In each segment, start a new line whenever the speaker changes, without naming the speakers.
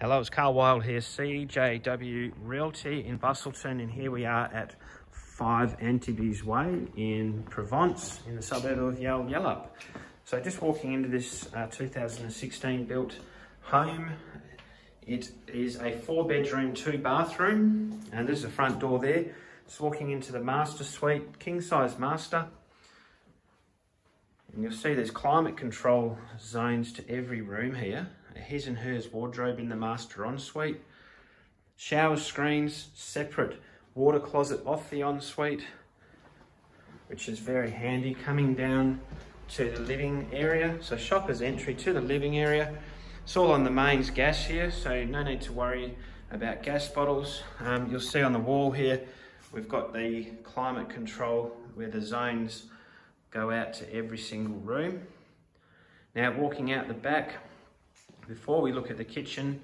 Hello, it's Carl Wilde here, CJW Realty in Busselton, and here we are at 5 Antibes Way in Provence, in the suburb of Yalyalup. So just walking into this uh, 2016 built home, it is a four bedroom, two bathroom, and there's the front door there. Just walking into the master suite, king size master. And you'll see there's climate control zones to every room here. A his and hers wardrobe in the master ensuite. Shower screens, separate water closet off the ensuite, which is very handy. Coming down to the living area. So shopper's entry to the living area. It's all on the mains gas here, so no need to worry about gas bottles. Um, you'll see on the wall here, we've got the climate control where the zones go out to every single room. Now walking out the back, before we look at the kitchen,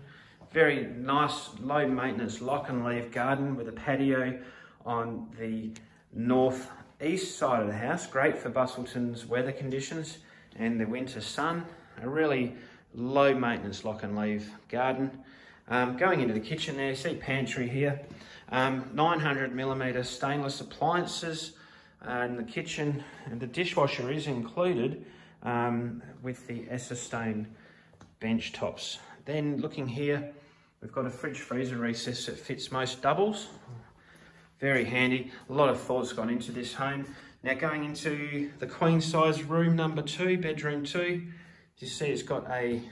very nice low maintenance lock and leave garden with a patio on the north east side of the house. Great for Busselton's weather conditions and the winter sun. A really low maintenance lock and leave garden. Um, going into the kitchen there, see pantry here. Um, 900 millimeter stainless appliances, uh, in the kitchen and the dishwasher is included um, with the Caesarstone bench tops. Then looking here, we've got a fridge freezer recess that fits most doubles. Very handy. A lot of thought's gone into this home. Now going into the queen size room number two, bedroom two, you see it's got a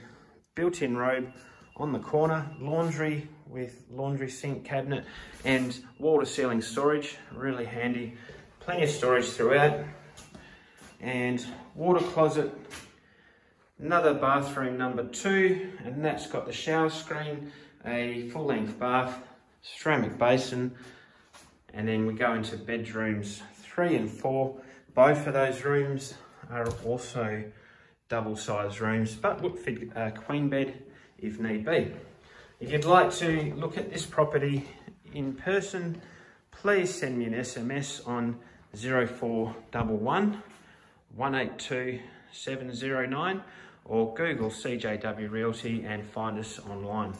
built-in robe on the corner, laundry with laundry sink cabinet and wall to ceiling storage, really handy plenty of storage throughout. And water closet another bathroom number two and that's got the shower screen a full-length bath ceramic basin and then we go into bedrooms three and four. Both of those rooms are also double sized rooms but would fit a queen bed if need be. If you'd like to look at this property in person please send me an sms on 0411 182 709 or Google CJW Realty and find us online.